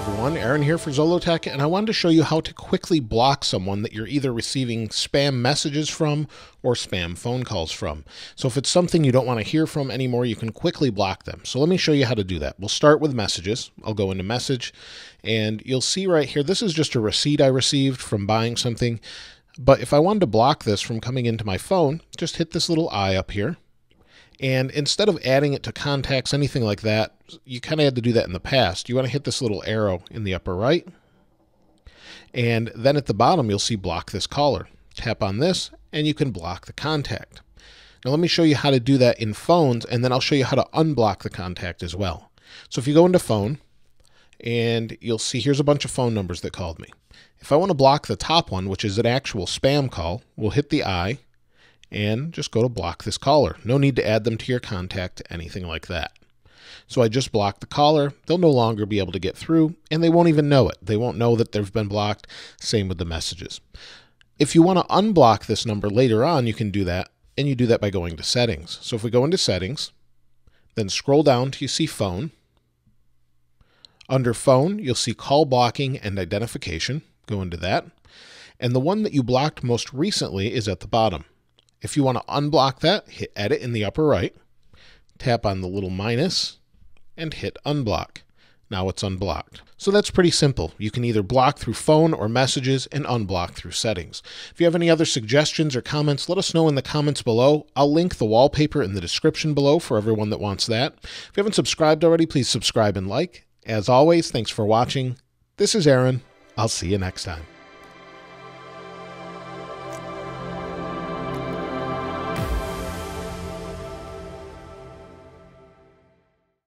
everyone, Aaron here for Zollotech, and I wanted to show you how to quickly block someone that you're either receiving spam messages from or spam phone calls from. So if it's something you don't want to hear from anymore, you can quickly block them. So let me show you how to do that. We'll start with messages. I'll go into message, and you'll see right here, this is just a receipt I received from buying something. But if I wanted to block this from coming into my phone, just hit this little eye up here and instead of adding it to contacts, anything like that, you kind of had to do that in the past. You want to hit this little arrow in the upper right. And then at the bottom, you'll see block this caller. Tap on this and you can block the contact. Now let me show you how to do that in phones and then I'll show you how to unblock the contact as well. So if you go into phone and you'll see here's a bunch of phone numbers that called me. If I want to block the top one, which is an actual spam call, we'll hit the I and just go to block this caller. No need to add them to your contact, anything like that. So I just block the caller. They'll no longer be able to get through, and they won't even know it. They won't know that they've been blocked. Same with the messages. If you want to unblock this number later on, you can do that, and you do that by going to settings. So if we go into settings, then scroll down till you see phone. Under phone, you'll see call blocking and identification. Go into that. And the one that you blocked most recently is at the bottom. If you want to unblock that, hit edit in the upper right, tap on the little minus, and hit unblock. Now it's unblocked. So that's pretty simple. You can either block through phone or messages and unblock through settings. If you have any other suggestions or comments, let us know in the comments below. I'll link the wallpaper in the description below for everyone that wants that. If you haven't subscribed already, please subscribe and like. As always, thanks for watching. This is Aaron. I'll see you next time.